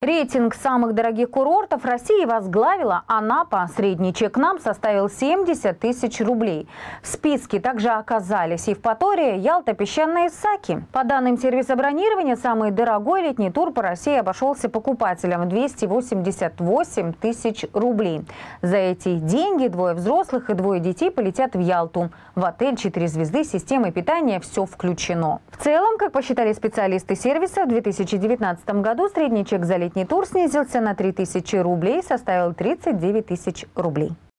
Рейтинг самых дорогих курортов России возглавила Анапа. Средний чек нам составил 70 тысяч рублей. В списке также оказались Евпатория, Ялта, Песчаные Исаки. По данным сервиса бронирования, самый дорогой летний тур по России обошелся покупателям в 288 тысяч рублей. За эти деньги двое взрослых и двое детей полетят в Ялту. В отель 4 звезды с системой питания все включено. В целом, как посчитали специалисты сервиса, в 2019 году средний чек за летний тур снизился на 3000 рублей, составил 39 тысяч рублей.